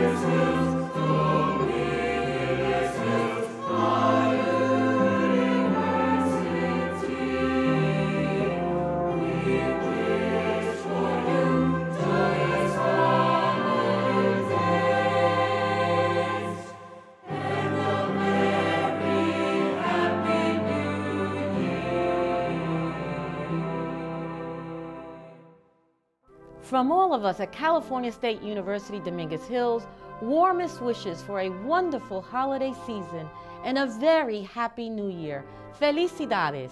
His From all of us at California State University Dominguez Hills, warmest wishes for a wonderful holiday season and a very happy new year. Felicidades!